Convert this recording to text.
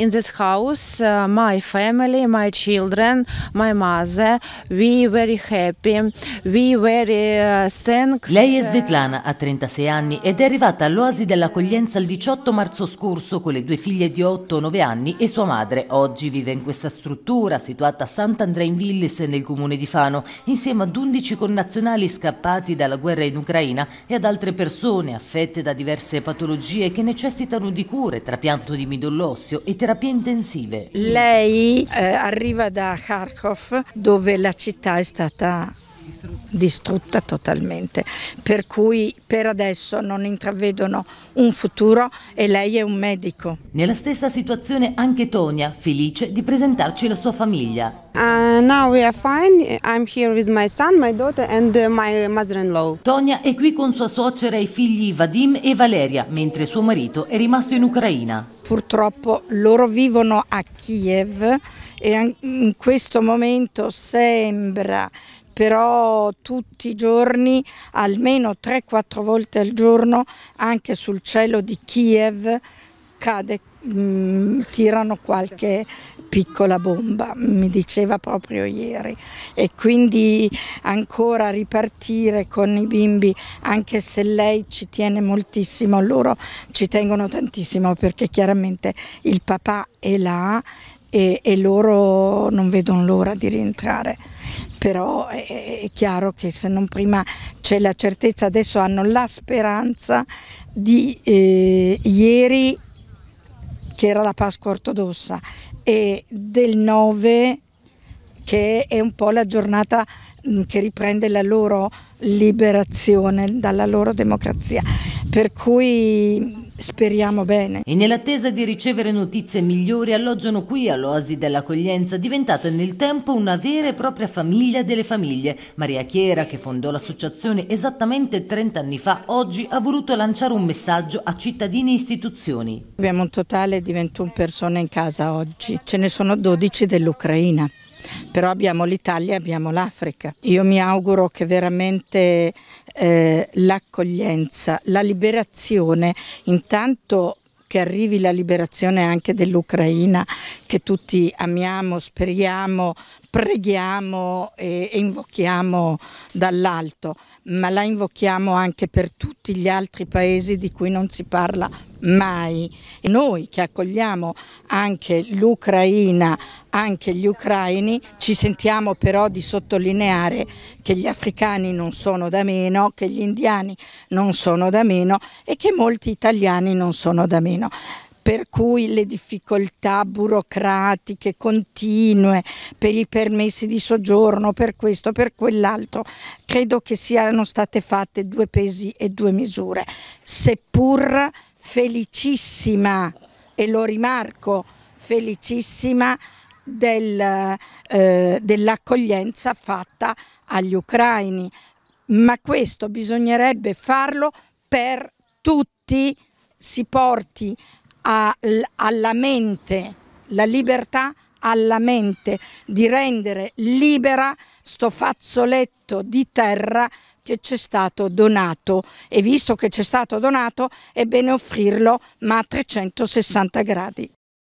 In this house, uh, my family, my children, my mother, we very happy, we very uh, thanks. Lei è Svetlana, ha 36 anni ed è arrivata all'Oasi dell'accoglienza il 18 marzo scorso con le due figlie di 8 o 9 anni e sua madre. Oggi vive in questa struttura situata a Sant'Andrea in Villis nel comune di Fano, insieme ad 11 connazionali scappati dalla guerra in Ucraina e ad altre persone affette da diverse patologie che necessitano di cure, trapianto di midollo osseo e terapie intensive. Lei eh, arriva da Kharkov dove la città è stata distrutta totalmente, per cui per adesso non intravedono un futuro e lei è un medico. Nella stessa situazione anche Tonia, felice di presentarci la sua famiglia. Uh, now we are fine. I'm here with my son, my daughter and uh, my mother-in-law. Tonia è qui con sua suocera e i figli Vadim e Valeria, mentre suo marito è rimasto in Ucraina. Purtroppo loro vivono a Kiev e in questo momento sembra però tutti i giorni, almeno 3-4 volte al giorno, anche sul cielo di Kiev cade, mh, mm, tirano qualche piccola bomba, mi diceva proprio ieri. E quindi ancora ripartire con i bimbi, anche se lei ci tiene moltissimo, loro ci tengono tantissimo perché chiaramente il papà è là e, e loro non vedono l'ora di rientrare però è, è chiaro che se non prima c'è la certezza, adesso hanno la speranza di eh, ieri che era la Pasqua ortodossa e del 9 che è un po' la giornata mm, che riprende la loro liberazione dalla loro democrazia. Per cui Speriamo bene. E nell'attesa di ricevere notizie migliori alloggiano qui all'Oasi dell'Accoglienza, diventata nel tempo una vera e propria famiglia delle famiglie. Maria Chiera, che fondò l'associazione esattamente 30 anni fa, oggi ha voluto lanciare un messaggio a cittadini e istituzioni. Abbiamo un totale di 21 persone in casa oggi, ce ne sono 12 dell'Ucraina però abbiamo l'Italia e abbiamo l'Africa. Io mi auguro che veramente eh, l'accoglienza, la liberazione, intanto che arrivi la liberazione anche dell'Ucraina, che tutti amiamo, speriamo, preghiamo e, e invochiamo dall'alto, ma la invochiamo anche per tutti gli altri paesi di cui non si parla mai. Noi che accogliamo anche l'Ucraina, anche gli ucraini, ci sentiamo però di sottolineare che gli africani non sono da meno, che gli indiani non sono da meno e che molti italiani non sono da meno per cui le difficoltà burocratiche continue per i permessi di soggiorno, per questo, per quell'altro, credo che siano state fatte due pesi e due misure, seppur felicissima, e lo rimarco, felicissima del, eh, dell'accoglienza fatta agli ucraini, ma questo bisognerebbe farlo per tutti, si porti alla mente la libertà alla mente di rendere libera sto fazzoletto di terra che ci è stato donato e visto che ci è stato donato è bene offrirlo ma a 360 gradi.